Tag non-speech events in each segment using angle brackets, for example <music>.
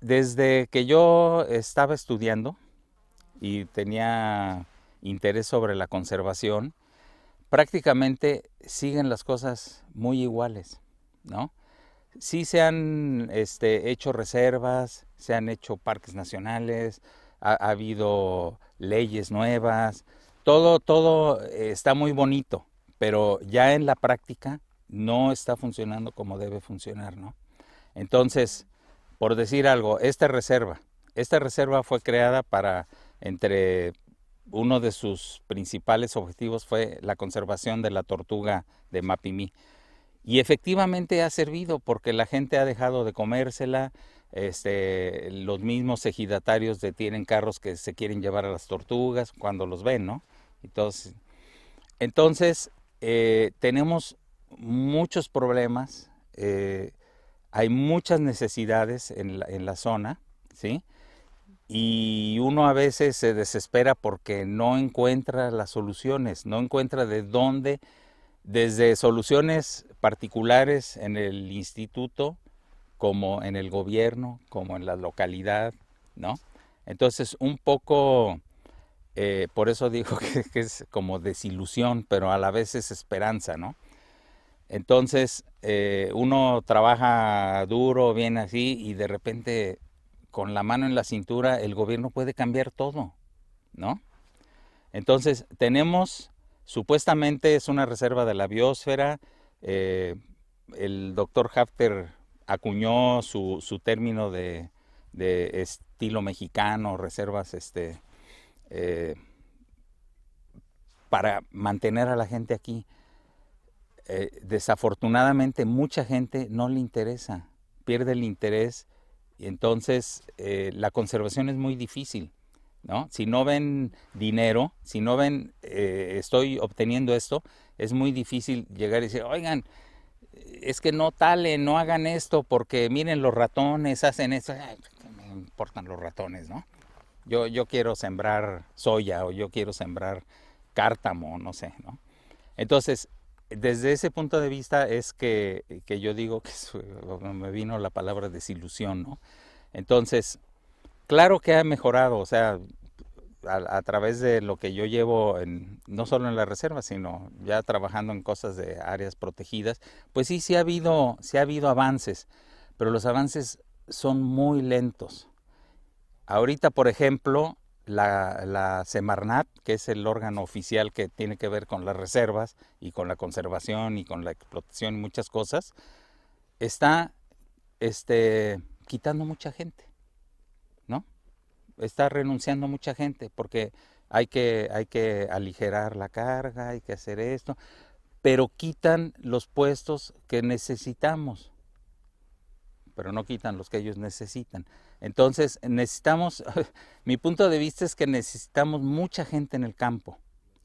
desde que yo estaba estudiando y tenía interés sobre la conservación, prácticamente siguen las cosas muy iguales, ¿no? Sí se han este, hecho reservas, se han hecho parques nacionales, ha, habido leyes nuevas, todo, todo está muy bonito, pero ya en la práctica no está funcionando como debe funcionar, ¿no? Entonces, por decir algo, esta reserva, esta reserva fue creada para, entre uno de sus principales objetivos fue la conservación de la tortuga de Mapimí. Y efectivamente ha servido porque la gente ha dejado de comérsela, este, los mismos ejidatarios detienen carros que se quieren llevar a las tortugas cuando los ven, ¿no? Entonces, eh, tenemos muchos problemas, eh, hay muchas necesidades en la, zona, ¿sí? y uno a veces se desespera porque no encuentra las soluciones, no encuentra de dónde, desde soluciones particulares en el instituto, como en el gobierno, como en la localidad, ¿no? Entonces, un poco, eh, por eso digo <laughs> que, es como desilusión, pero a la vez es esperanza, ¿no? Entonces, eh, uno trabaja duro, bien así, y de repente con la mano en la cintura, el gobierno puede cambiar todo, ¿no? Entonces, tenemos, supuestamente es una reserva de la biosfera, eh, el doctor Hafter acuñó su, término de, estilo mexicano, reservas este, eh, para mantener a la gente aquí. Eh, desafortunadamente mucha gente no le interesa, pierde el interés y entonces eh, la conservación es muy difícil, ¿no? Si no ven dinero, si no ven eh, estoy obteniendo esto, es muy difícil llegar y decir, oigan, es que no talen, no hagan esto porque miren los ratones hacen eso, Ay, me importan los ratones, ¿no? Yo, yo quiero sembrar soya o yo quiero sembrar cártamo, no sé, ¿no? Entonces, desde ese punto de vista es que, yo digo que me vino la palabra desilusión, ¿no? Entonces, claro que ha mejorado, o sea, a, través de lo que yo llevo, no solo en la reserva, sino ya trabajando en cosas de áreas protegidas, pues sí, sí ha habido, sí ha habido avances, pero los avances son muy lentos. Ahorita, por ejemplo, la, la, Semarnat, que es el órgano oficial que tiene que ver con las reservas y con la conservación y con la explotación y muchas cosas, está este, quitando mucha gente, ¿no? Está renunciando mucha gente porque hay que, hay que aligerar la carga, hay que hacer esto, pero quitan los puestos que necesitamos, pero no quitan los que ellos necesitan. Entonces, necesitamos, <laughs> mi punto de vista es que necesitamos mucha gente en el campo,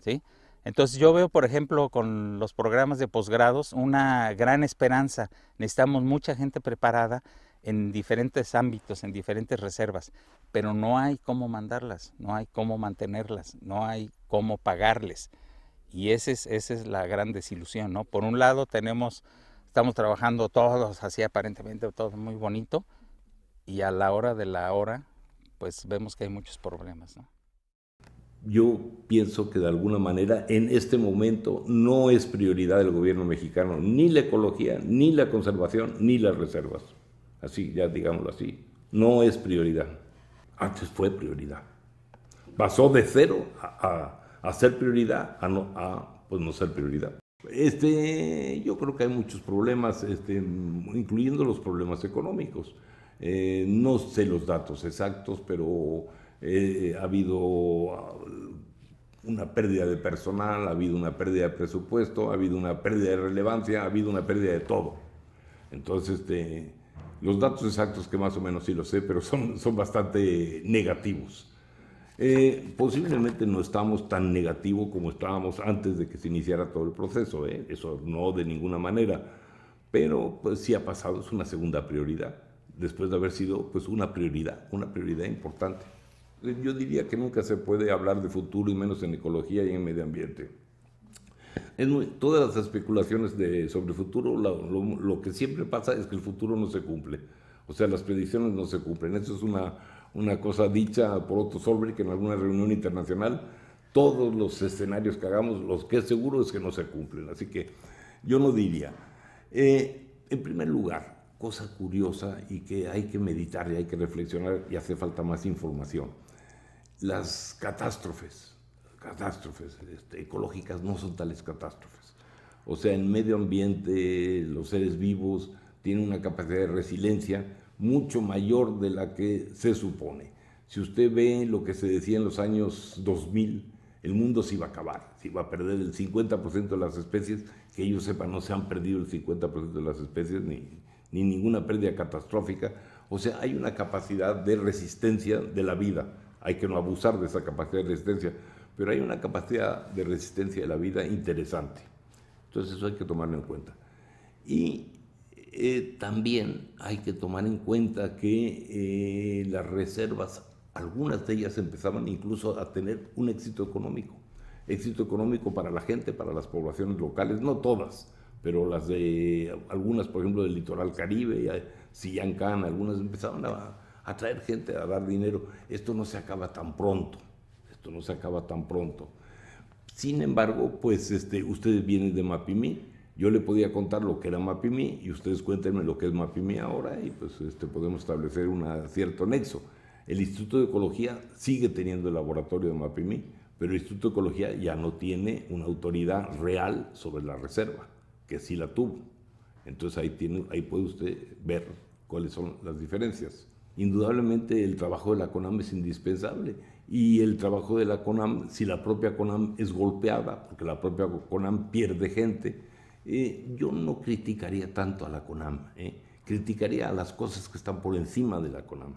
¿sí? Entonces yo veo, por ejemplo, con los programas de posgrados una gran esperanza. Necesitamos mucha gente preparada en diferentes ámbitos, en diferentes reservas, pero no hay cómo mandarlas, no hay cómo mantenerlas, no hay cómo pagarles. Y esa es, esa es la gran desilusión, ¿no? Por un lado tenemos, estamos trabajando todos así aparentemente todo muy bonito, y a la hora de la hora, pues vemos que hay muchos problemas. Yo pienso que de alguna manera en este momento no es prioridad del gobierno mexicano ni la ecología, ni la conservación, ni las reservas. Así, ya digámoslo así. No es prioridad. Antes fue prioridad. Pasó de cero a, a, ser prioridad a no, a, pues no ser prioridad. Este, yo creo que hay muchos problemas, este, incluyendo los problemas económicos. Eh, no sé los datos exactos, pero eh, ha habido ah, una pérdida de personal, ha habido una pérdida de presupuesto, ha habido una pérdida de relevancia, ha habido una pérdida de todo. Entonces, este, los datos exactos que más o menos sí lo sé, pero son, son bastante negativos. Eh, posiblemente no estamos tan negativos como estábamos antes de que se iniciara todo el proceso, eso no de ninguna manera, pero pues sí ha pasado, es una segunda prioridad después de haber sido pues una prioridad, una prioridad importante. Yo diría que nunca se puede hablar de futuro y menos en ecología y en medio ambiente. Todas las especulaciones de, sobre el futuro, lo, lo, que siempre pasa es que el futuro no se cumple. O sea, las predicciones no se cumplen. Eso es una, una cosa dicha por Otto Solberg en alguna reunión internacional. Todos los escenarios que hagamos, los que es seguro es que no se cumplen. Así que yo no diría. Eh, en primer lugar, cosa curiosa y que hay que meditar y hay que reflexionar y hace falta más información. Las catástrofes, catástrofes este, ecológicas no son tales catástrofes. O sea, en medio ambiente los seres vivos tienen una capacidad de resiliencia mucho mayor de la que se supone. Si usted ve lo que se decía en los años 2000, el mundo se iba a acabar, se iba a perder el 50% de las especies, que ellos sepan no se han perdido el 50% de las especies ni, ni ninguna pérdida catastrófica. O sea, hay una capacidad de resistencia de la vida. Hay que no abusar de esa capacidad de resistencia, pero hay una capacidad de resistencia de la vida interesante. Entonces eso hay que tomarlo en cuenta. Y eh, también hay que tomar en cuenta que eh, las reservas, algunas de ellas empezaban incluso a tener un éxito económico. Éxito económico para la gente, para las poblaciones locales, no todas, pero las de algunas, por ejemplo, del litoral caribe, Sillancán, algunas empezaron a, a traer gente, a dar dinero. Esto no se acaba tan pronto, esto no se acaba tan pronto. Sin embargo, pues este, ustedes vienen de Mapimí, yo le podía contar lo que era Mapimí y ustedes cuéntenme lo que es Mapimí ahora y pues este, podemos establecer un cierto nexo. El Instituto de Ecología sigue teniendo el laboratorio de Mapimí, pero el Instituto de Ecología ya no tiene una autoridad real sobre la reserva que sí la tuvo. Entonces ahí, tiene, ahí puede usted ver cuáles son las diferencias. Indudablemente el trabajo de la CONAM es indispensable y el trabajo de la CONAM, si la propia CONAM es golpeada, porque la propia CONAM pierde gente, eh, yo no criticaría tanto a la CONAM, eh, criticaría a las cosas que están por encima de la CONAM.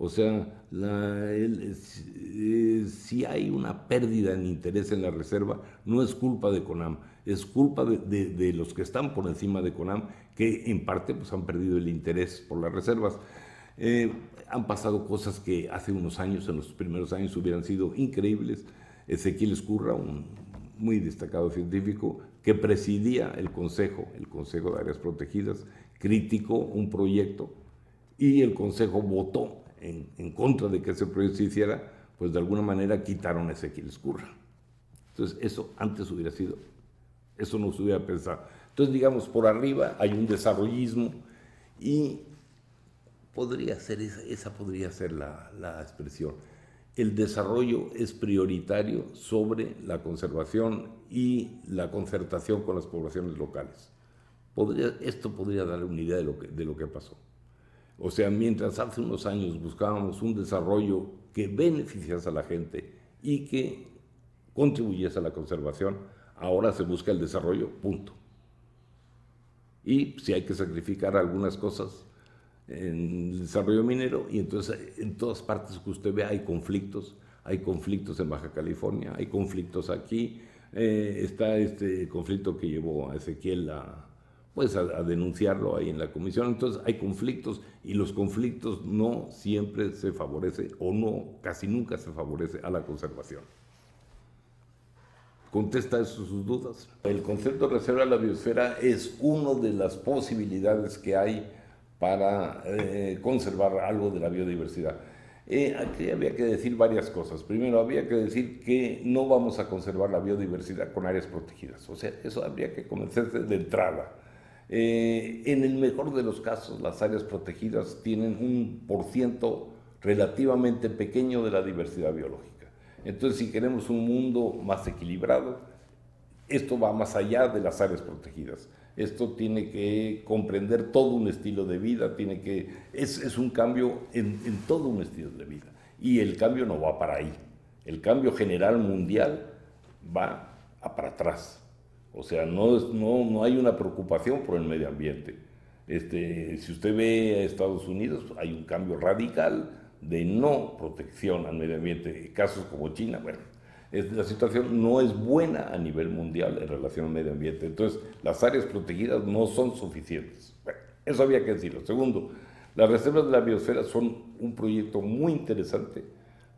O sea, eh, si hay una pérdida en interés en la reserva, no es culpa de CONAM, es culpa de, los que están por encima de CONAM, que en parte pues, han perdido el interés por las reservas. Eh, han pasado cosas que hace unos años, en los primeros años, hubieran sido increíbles. Ezequiel Escurra, un muy destacado científico, que presidía el Consejo, el Consejo de Áreas Protegidas, criticó un proyecto y el Consejo votó en, en contra de que ese proyecto se hiciera, pues de alguna manera quitaron a Ezequiel Escurra. Entonces, eso antes hubiera sido eso no se hubiera pensado. Entonces, digamos, por arriba hay un desarrollismo y podría ser, esa, podría ser la, la, expresión. El desarrollo es prioritario sobre la conservación y la concertación con las poblaciones locales. Esto podría dar una idea de lo, que, de lo que pasó. O sea, mientras hace unos años buscábamos un desarrollo que beneficiase a la gente y que contribuyese a la conservación, Ahora se busca el desarrollo, punto. Y si hay que sacrificar algunas cosas en desarrollo minero, y entonces en todas partes que usted ve hay conflictos, hay conflictos en Baja California, hay conflictos aquí, eh, está este conflicto que llevó a Ezequiel a, pues a, denunciarlo ahí en la comisión. Entonces hay conflictos y los conflictos no siempre se favorece o no, casi nunca se favorece a la conservación contesta eso sus dudas. El concepto de reserva de la biosfera es una de las posibilidades que hay para eh, conservar algo de la biodiversidad. Eh, aquí había que decir varias cosas. Primero, había que decir que no vamos a conservar la biodiversidad con áreas protegidas. O sea, eso habría que convencerse de entrada. Eh, en el mejor de los casos, las áreas protegidas tienen un porciento relativamente pequeño de la diversidad biológica. Entonces, si queremos un mundo más equilibrado, esto va más allá de las áreas protegidas. Esto tiene que comprender todo un estilo de vida, tiene que, es, un cambio en, todo un estilo de vida. Y el cambio no va para ahí. El cambio general mundial va a para atrás. O sea, no, no, no hay una preocupación por el medio ambiente. Este, si usted ve a Estados Unidos, hay un cambio radical de no protección al medio ambiente, casos como China, bueno, la situación no es buena a nivel mundial en relación al medio ambiente. Entonces, las áreas protegidas no son suficientes. Bueno, eso había que decirlo. Segundo, las reservas de la biosfera son un proyecto muy interesante,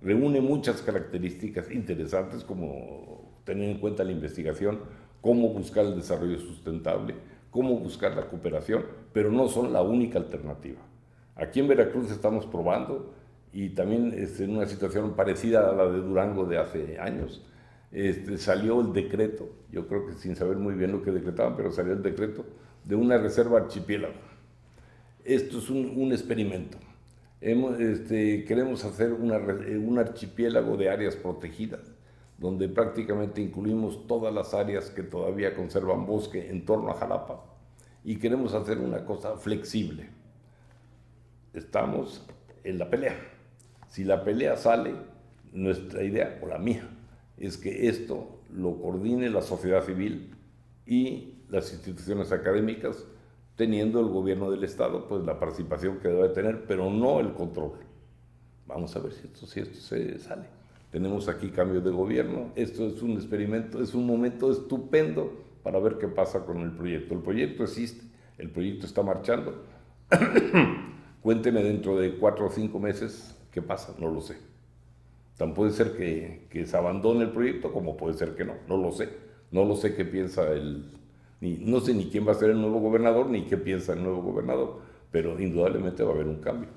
reúne muchas características interesantes como tener en cuenta la investigación, cómo buscar el desarrollo sustentable, cómo buscar la cooperación, pero no son la única alternativa. Aquí en Veracruz estamos probando y también este, en una situación parecida a la de Durango de hace años. Este, salió el decreto, yo creo que sin saber muy bien lo que decretaban, pero salió el decreto de una reserva archipiélago. Esto es un, experimento. Este, queremos hacer un archipiélago de áreas protegidas, donde prácticamente incluimos todas las áreas que todavía conservan bosque en torno a Jalapa y queremos hacer una cosa flexible. Estamos en la pelea. Si la pelea sale, nuestra idea, o la mía, es que esto lo coordine la sociedad civil y las instituciones académicas, teniendo el gobierno del Estado pues la participación que debe tener, pero no el control. Vamos a ver si esto, si esto sale. Tenemos aquí cambio de gobierno, esto es un experimento, es un momento estupendo para ver qué pasa con el proyecto. El proyecto existe, el proyecto está marchando. <coughs> Cuénteme dentro de cuatro o cinco meses qué pasa, no lo sé. Tan puede ser que, que se abandone el proyecto como puede ser que no, no lo sé. No lo sé qué piensa el, ni, no sé ni quién va a ser el nuevo gobernador, ni qué piensa el nuevo gobernador, pero indudablemente va a haber un cambio.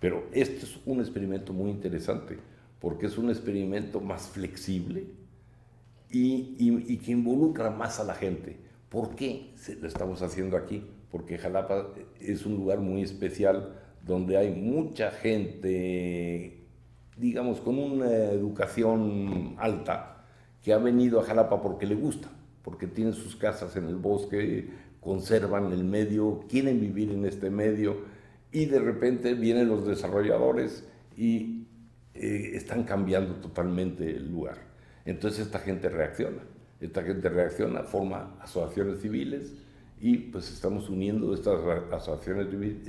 Pero este es un experimento muy interesante, porque es un experimento más flexible y, y, que involucra más a la gente. ¿Por qué lo estamos haciendo aquí? Porque Jalapa es un lugar muy especial donde hay mucha gente, digamos, con una educación alta, que ha venido a Jalapa porque le gusta, porque tienen sus casas en el bosque, conservan el medio, quieren vivir en este medio, y de repente vienen los desarrolladores y eh, están cambiando totalmente el lugar. Entonces esta gente reacciona, esta gente reacciona, forma asociaciones civiles y pues estamos uniendo estas asociaciones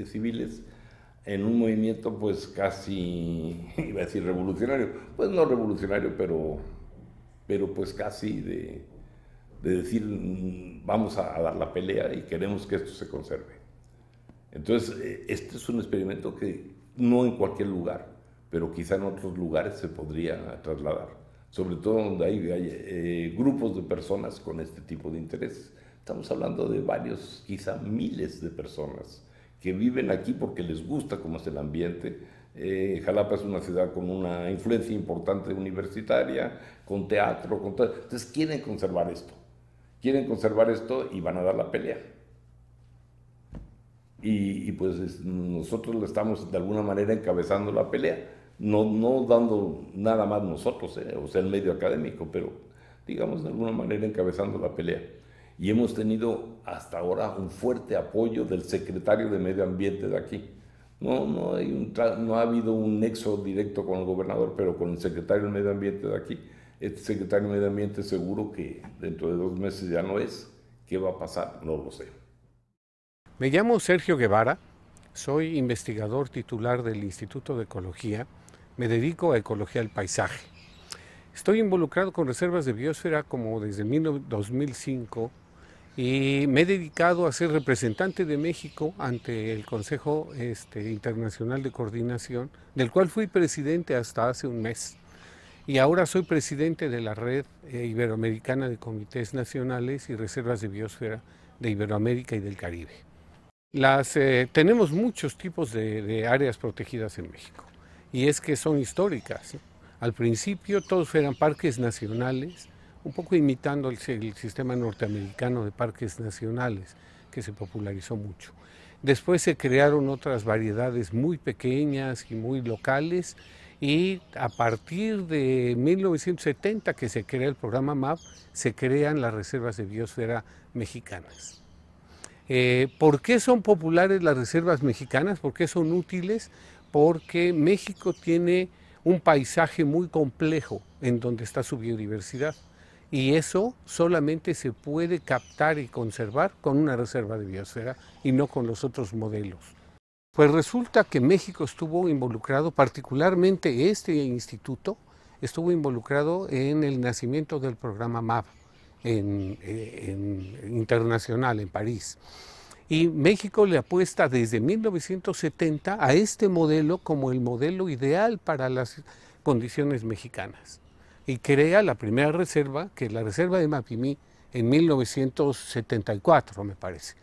civiles en un movimiento pues casi, <laughs> iba a decir revolucionario, pues no revolucionario, pero, pero pues casi de, decir mm, vamos a, dar la pelea y queremos que esto se conserve. Entonces, eh, este es un experimento que no en cualquier lugar, pero quizá en otros lugares se podría trasladar sobre todo donde hay, eh, grupos de personas con este tipo de intereses. Estamos hablando de varios, quizá miles de personas que viven aquí porque les gusta cómo es el ambiente. Eh, Jalapa es una ciudad con una influencia importante universitaria, con teatro, con todo. Entonces quieren conservar esto. Quieren conservar esto y van a dar la pelea. Y, pues nosotros le estamos de alguna manera encabezando la pelea no, no dando nada más nosotros, eh, o sea, el medio académico, pero digamos de alguna manera encabezando la pelea. Y hemos tenido hasta ahora un fuerte apoyo del secretario de Medio Ambiente de aquí. No, no, hay un no ha habido un nexo directo con el gobernador, pero con el secretario de Medio Ambiente de aquí. Este secretario de Medio Ambiente seguro que dentro de dos meses ya no es. ¿Qué va a pasar? No lo sé. Me llamo Sergio Guevara, soy investigador titular del Instituto de Ecología me dedico a ecología del paisaje. Estoy involucrado con reservas de biosfera como desde 2005 y me he dedicado a ser representante de México ante el Consejo este, Internacional de Coordinación, del cual fui presidente hasta hace un mes. Y ahora soy presidente de la Red eh, Iberoamericana de Comités Nacionales y Reservas de Biosfera de Iberoamérica y del Caribe. Las, eh, tenemos muchos tipos de áreas protegidas en México y es que son históricas. Al principio todos eran parques nacionales, un poco imitando el, sistema norteamericano de parques nacionales, que se popularizó mucho. Después se crearon otras variedades muy pequeñas y muy locales y a partir de 1970 que se crea el programa MAP, se crean las reservas de biosfera mexicanas. Eh, ¿Por qué son populares las reservas mexicanas? ¿Por qué son útiles? porque México tiene un paisaje muy complejo en donde está su biodiversidad y eso solamente se puede captar y conservar con una reserva de biosfera y no con los otros modelos. Pues resulta que México estuvo involucrado, particularmente este instituto, estuvo involucrado en el nacimiento del programa MAP en, internacional en París. Y México le apuesta desde 1970 a este modelo como el modelo ideal para las condiciones mexicanas. Y crea la primera reserva, que es la reserva de Mapimí, en 1974, me parece.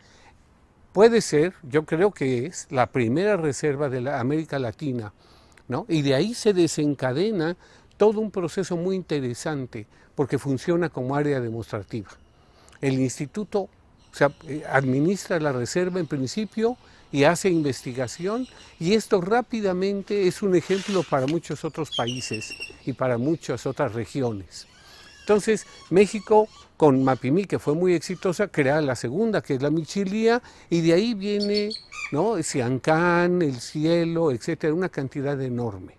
puede ser, yo creo que es la primera reserva de la América Latina, ¿no? Y de ahí se desencadena todo un proceso muy interesante porque funciona como área demostrativa. El instituto eh, administra la reserva en principio y hace investigación y esto rápidamente es un ejemplo para muchos otros países y para muchas otras regiones. Entonces, México con Mapimí, que fue muy exitosa, crea la segunda, que es la Michilía, y de ahí viene ¿no? Siancán, el cielo, etcétera, una cantidad enorme.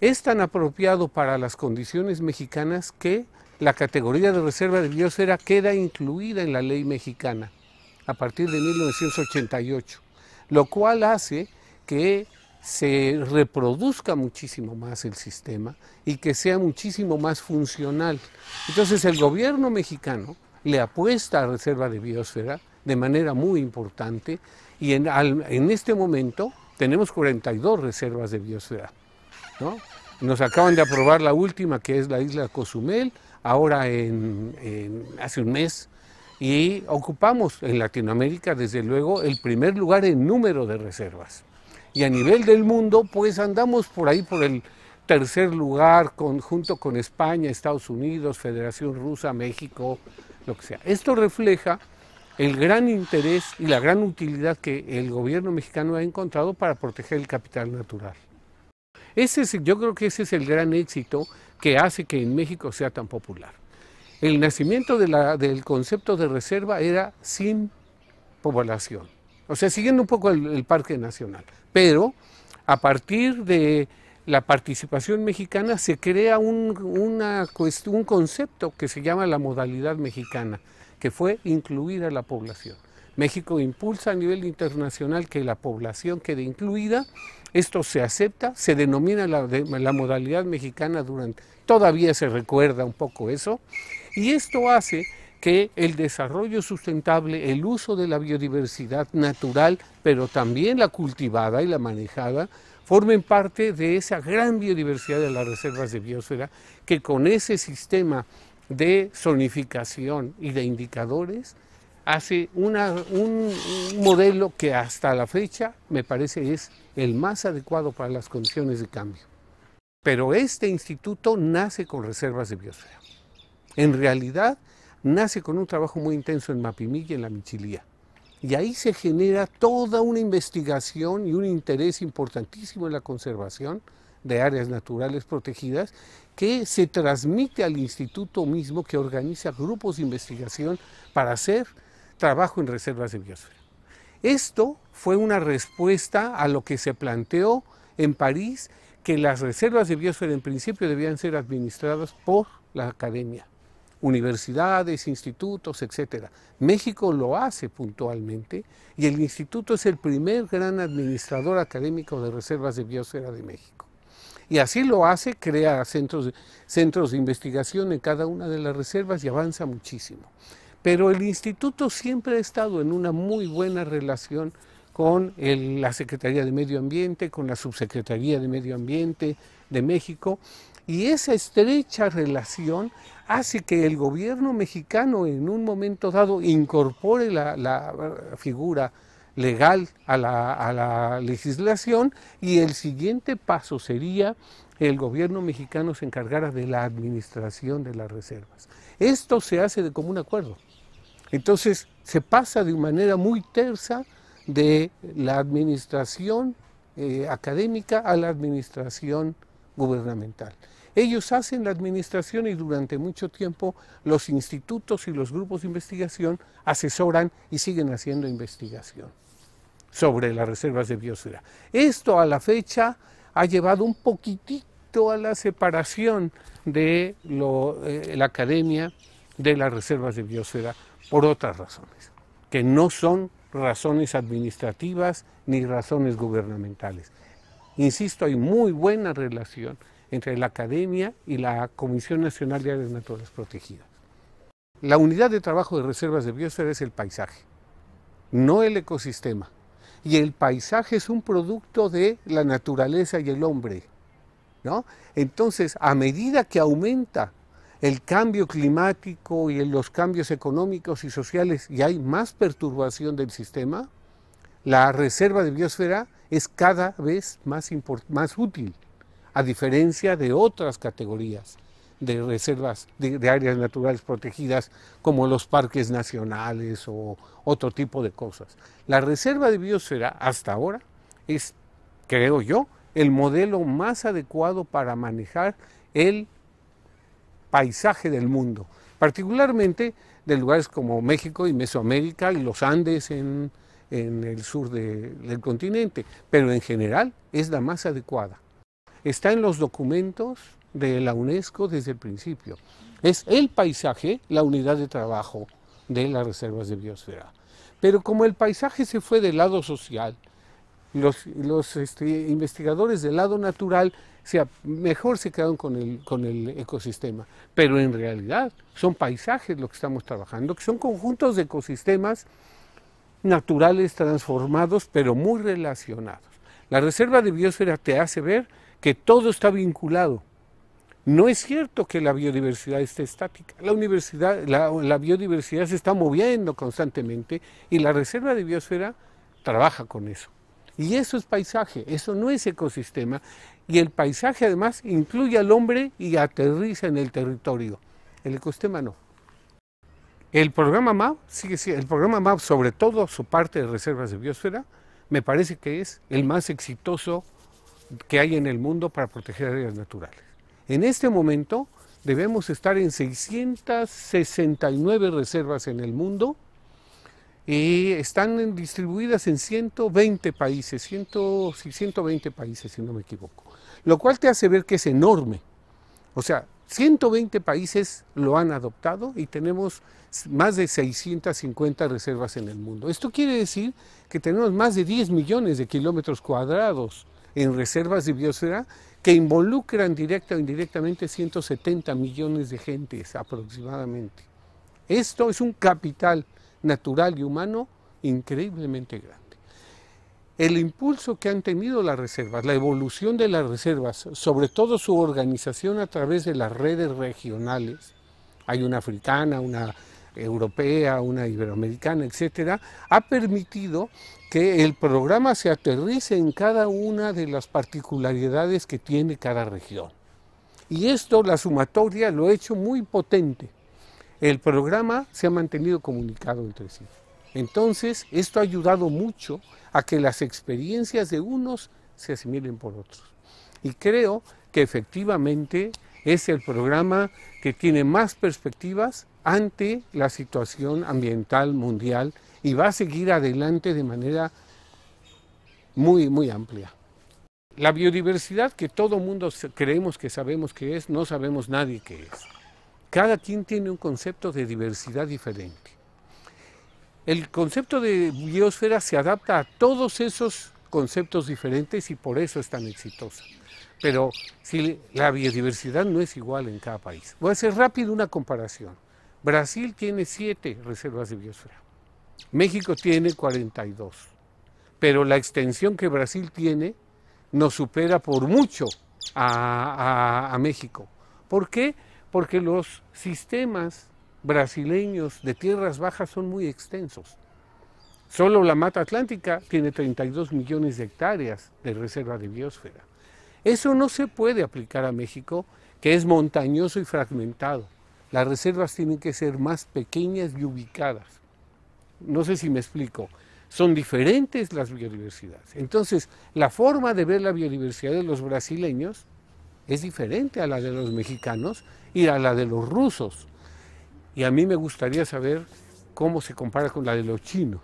Es tan apropiado para las condiciones mexicanas que la categoría de reserva de biosfera queda incluida en la ley mexicana a partir de 1988, lo cual hace que se reproduzca muchísimo más el sistema y que sea muchísimo más funcional. Entonces el gobierno mexicano le apuesta a reserva de biosfera de manera muy importante y en, en este momento tenemos 42 reservas de biosfera. ¿no? Nos acaban de aprobar la última que es la isla Cozumel, ahora en, hace un mes, y ocupamos en Latinoamérica desde luego el primer lugar en número de reservas y a nivel del mundo, pues andamos por ahí por el tercer lugar junto con España, Estados Unidos, Federación Rusa, México, lo que sea. Esto refleja el gran interés y la gran utilidad que el gobierno mexicano ha encontrado para proteger el capital natural. Ese es, yo creo que ese es el gran éxito que hace que en México sea tan popular. El nacimiento del concepto de reserva era sin población, o sea, siguiendo un poco el Parque Nacional. Pero a partir de la participación mexicana se crea un, un concepto que se llama la modalidad mexicana, que fue incluir a la población. México impulsa a nivel internacional que la población quede incluida, esto se acepta, se denomina la, modalidad mexicana durante, todavía se recuerda un poco eso, y esto hace que el desarrollo sustentable, el uso de la biodiversidad natural, pero también la cultivada y la manejada, formen parte de esa gran biodiversidad de las reservas de biosfera que con ese sistema de zonificación y de indicadores hace un modelo que hasta la fecha me parece es el más adecuado para las condiciones de cambio. Pero este instituto nace con reservas de biosfera. En realidad, nace con un trabajo muy intenso en Mapimí y en la Michilía. Y ahí se genera toda una investigación y un interés importantísimo en la conservación de áreas naturales protegidas que se transmite al instituto mismo que organiza grupos de investigación para hacer trabajo en reservas de biosfera. Esto fue una respuesta a lo que se planteó en París, que las reservas de biosfera en principio debían ser administradas por la academia universidades, institutos, etcétera. México lo hace puntualmente y el instituto es el primer gran administrador académico de reservas de biosfera de México. Y así lo hace, crea centros, centros de investigación en cada una de las reservas y avanza muchísimo. Pero el instituto siempre ha estado en una muy buena relación con la Secretaría de Medio Ambiente, con la Subsecretaría de Medio Ambiente de México, y esa estrecha relación hace que el gobierno mexicano en un momento dado incorpore la, figura legal a la, legislación y el siguiente paso sería el gobierno mexicano se encargara de la administración de las reservas. Esto se hace de común acuerdo. Entonces se pasa de manera muy tersa de la administración eh, académica a la administración gubernamental. Ellos hacen la administración y durante mucho tiempo los institutos y los grupos de investigación asesoran y siguen haciendo investigación sobre las reservas de biosfera. Esto a la fecha ha llevado un poquitito a la separación de eh, la academia de las reservas de biosfera por otras razones, que no son razones administrativas ni razones gubernamentales. Insisto, hay muy buena relación entre la Academia y la Comisión Nacional de Áreas Naturales Protegidas. La unidad de trabajo de reservas de biosfera es el paisaje, no el ecosistema. Y el paisaje es un producto de la naturaleza y el hombre. ¿no? Entonces, a medida que aumenta el cambio climático y los cambios económicos y sociales y hay más perturbación del sistema, la reserva de biosfera es cada vez más, útil, a diferencia de otras categorías de reservas de, áreas naturales protegidas como los parques nacionales o otro tipo de cosas. La reserva de biosfera hasta ahora es, creo yo, el modelo más adecuado para manejar el paisaje del mundo, particularmente de lugares como México y Mesoamérica y los Andes en, el sur del continente, pero en general es la más adecuada. Está en los documentos de la UNESCO desde el principio. Es el paisaje la unidad de trabajo de las reservas de biosfera. Pero como el paisaje se fue del lado social, los, los este, investigadores del lado natural sea, mejor se quedaron con el, con el ecosistema. Pero en realidad son paisajes lo que estamos trabajando, que son conjuntos de ecosistemas naturales transformados, pero muy relacionados. La reserva de biosfera te hace ver que todo está vinculado. No es cierto que la biodiversidad esté estática. La, universidad, la, biodiversidad se está moviendo constantemente y la reserva de biosfera trabaja con eso. Y eso es paisaje, eso no es ecosistema. Y el paisaje además incluye al hombre y aterriza en el territorio. El ecosistema no. El programa MAP, el programa MAP, sobre todo su parte de reservas de biosfera, me parece que es el más exitoso que hay en el mundo para proteger áreas naturales. En este momento debemos estar en 669 reservas en el mundo y están distribuidas en 120 países, 120 países si no me equivoco, lo cual te hace ver que es enorme. O sea, 120 países lo han adoptado y tenemos más de 650 reservas en el mundo. Esto quiere decir que tenemos más de 10 millones de kilómetros cuadrados en reservas de biosfera que involucran directa o indirectamente 170 millones de gentes aproximadamente. Esto es un capital natural y humano increíblemente grande. El impulso que han tenido las reservas, la evolución de las reservas, sobre todo su organización a través de las redes regionales, hay una africana, una europea, una iberoamericana, etcétera, ha permitido que el programa se aterrice en cada una de las particularidades que tiene cada región. Y esto, la sumatoria, lo ha hecho muy potente. El programa se ha mantenido comunicado entre sí. Entonces, esto ha ayudado mucho a que las experiencias de unos se asimilen por otros. Y creo que efectivamente es el programa que tiene más perspectivas ante la situación ambiental mundial y va a seguir adelante de manera muy, muy amplia. La biodiversidad que todo mundo creemos que sabemos que es, no sabemos nadie qué es. Cada quien tiene un concepto de diversidad diferente. El concepto de biosfera se adapta a todos esos conceptos diferentes y por eso es tan exitosa. Pero si la biodiversidad no es igual en cada país. Voy a hacer rápido una comparación. Brasil tiene siete reservas de biosfera. México tiene 42. Pero la extensión que Brasil tiene nos supera por mucho a, a México. ¿Por qué? Porque los sistemas brasileños de tierras bajas son muy extensos. Solo la mata atlántica tiene 32 millones de hectáreas de reserva de biosfera. Eso no se puede aplicar a México, que es montañoso y fragmentado. Las reservas tienen que ser más pequeñas y ubicadas. No sé si me explico. Son diferentes las biodiversidades. Entonces, la forma de ver la biodiversidad de los brasileños es diferente a la de los mexicanos y a la de los rusos. Y a mí me gustaría saber cómo se compara con la de los chinos,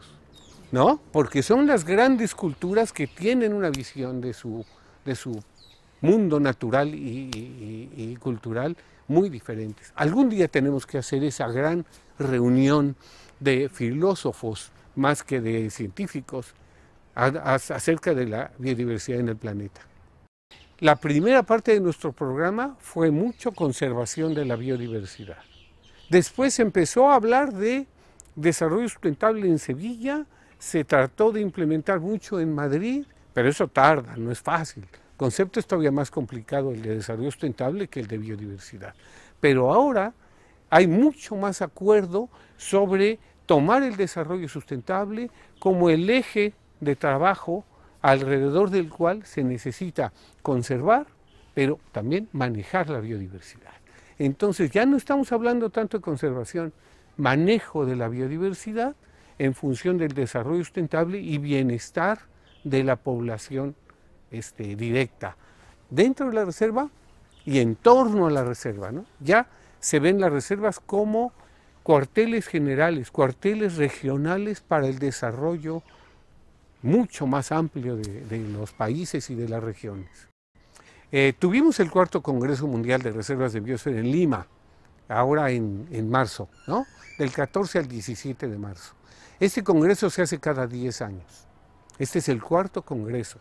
¿no? Porque son las grandes culturas que tienen una visión de su, de su mundo natural y, cultural muy diferentes. Algún día tenemos que hacer esa gran reunión de filósofos más que de científicos acerca de la biodiversidad en el planeta. La primera parte de nuestro programa fue mucho conservación de la biodiversidad. Después empezó a hablar de desarrollo sustentable en Sevilla, se trató de implementar mucho en Madrid, pero eso tarda, no es fácil concepto es todavía más complicado el de desarrollo sustentable que el de biodiversidad. pero ahora hay mucho más acuerdo sobre tomar el desarrollo sustentable como el eje de trabajo alrededor del cual se necesita conservar, pero también manejar la biodiversidad. Entonces ya no estamos hablando tanto de conservación, manejo de la biodiversidad en función del desarrollo sustentable y bienestar de la población este, directa dentro de la reserva y en torno a la reserva. Ya se ven las reservas como cuarteles generales, cuarteles regionales para el desarrollo mucho más amplio de, los países y de las regiones. Eh, tuvimos el cuarto Congreso Mundial de Reservas de Biosfera en Lima, ahora en, marzo. Del 14 al 17 de marzo. Este congreso se hace cada 10 años. Este es el cuarto congreso.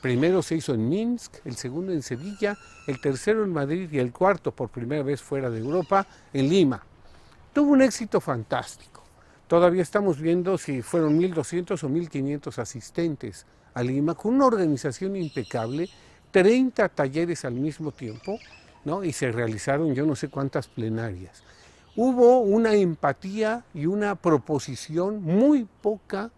Primero se hizo en Minsk, el segundo en Sevilla, el tercero en Madrid y el cuarto, por primera vez fuera de Europa, en Lima. Tuvo un éxito fantástico. Todavía estamos viendo si fueron 1.200 o 1.500 asistentes a Lima, con una organización impecable, 30 talleres al mismo tiempo, ¿no? y se realizaron yo no sé cuántas plenarias. Hubo una empatía y una proposición, muy poca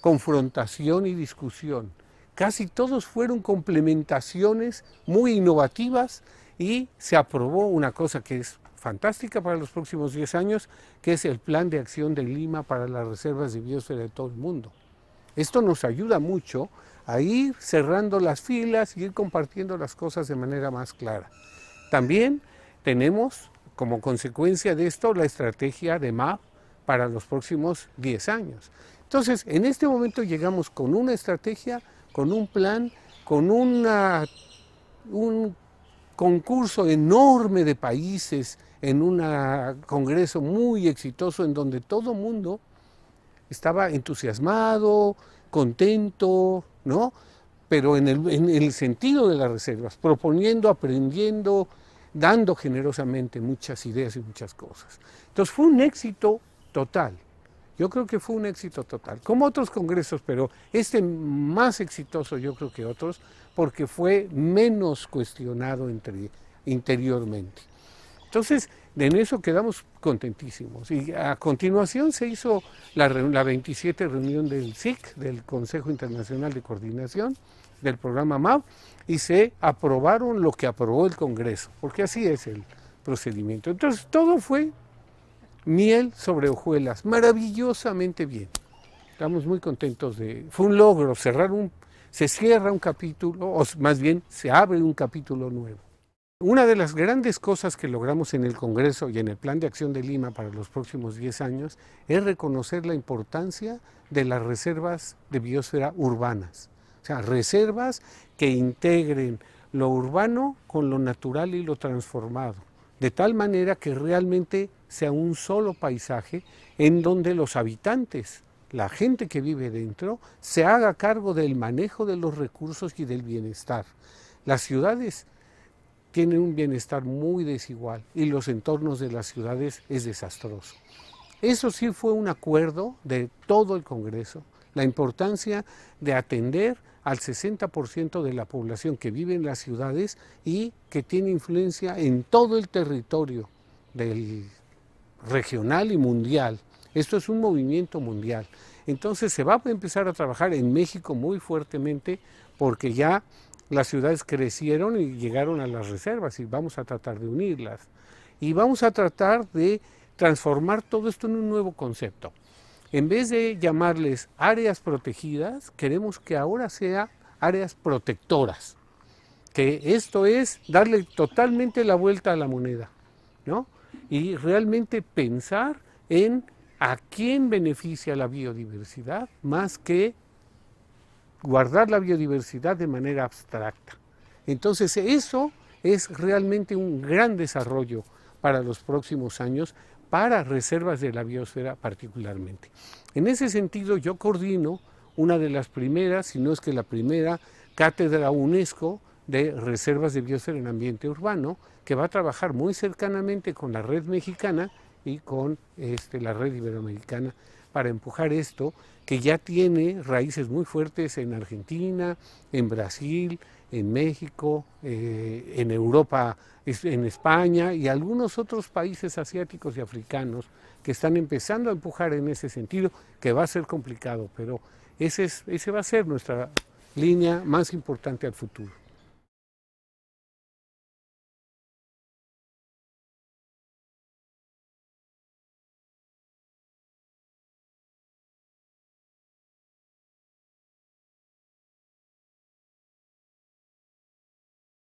confrontación y discusión casi todos fueron complementaciones muy innovativas y se aprobó una cosa que es fantástica para los próximos 10 años, que es el Plan de Acción de Lima para las reservas de biosfera de todo el mundo. Esto nos ayuda mucho a ir cerrando las filas y ir compartiendo las cosas de manera más clara. También tenemos como consecuencia de esto la estrategia de MAP para los próximos 10 años. Entonces, en este momento llegamos con una estrategia con un plan, con un concurso enorme de países en un congreso muy exitoso en donde todo mundo estaba entusiasmado, contento, ¿no? Pero en el, en el sentido de las reservas, proponiendo, aprendiendo, dando generosamente muchas ideas y muchas cosas. Entonces fue un éxito total. Yo creo que fue un éxito total, como otros congresos, pero este más exitoso yo creo que otros, porque fue menos cuestionado interiormente. Entonces, en eso quedamos contentísimos. Y a continuación se hizo la, la 27 reunión del SIC, del Consejo Internacional de Coordinación, del programa MAV, y se aprobaron lo que aprobó el Congreso, porque así es el procedimiento. Entonces, todo fue miel sobre hojuelas, maravillosamente bien. Estamos muy contentos de... Fue un logro cerrar un... Se cierra un capítulo, o más bien se abre un capítulo nuevo. Una de las grandes cosas que logramos en el Congreso y en el Plan de Acción de Lima para los próximos 10 años es reconocer la importancia de las reservas de biosfera urbanas. O sea, reservas que integren lo urbano con lo natural y lo transformado de tal manera que realmente sea un solo paisaje en donde los habitantes, la gente que vive dentro, se haga cargo del manejo de los recursos y del bienestar. Las ciudades tienen un bienestar muy desigual y los entornos de las ciudades es desastroso. Eso sí fue un acuerdo de todo el Congreso, la importancia de atender al 60% de la población que vive en las ciudades y que tiene influencia en todo el territorio del regional y mundial. Esto es un movimiento mundial. Entonces se va a empezar a trabajar en México muy fuertemente porque ya las ciudades crecieron y llegaron a las reservas y vamos a tratar de unirlas. Y vamos a tratar de transformar todo esto en un nuevo concepto. En vez de llamarles áreas protegidas, queremos que ahora sea áreas protectoras. Que esto es darle totalmente la vuelta a la moneda, ¿no? Y realmente pensar en a quién beneficia la biodiversidad más que guardar la biodiversidad de manera abstracta. Entonces eso es realmente un gran desarrollo para los próximos años para reservas de la biosfera particularmente. En ese sentido, yo coordino una de las primeras, si no es que la primera, cátedra UNESCO de reservas de biosfera en ambiente urbano, que va a trabajar muy cercanamente con la red mexicana y con este, la red iberoamericana para empujar esto que ya tiene raíces muy fuertes en Argentina, en Brasil, en México, eh, en Europa, en España y algunos otros países asiáticos y africanos que están empezando a empujar en ese sentido, que va a ser complicado, pero ese, es, ese va a ser nuestra línea más importante al futuro.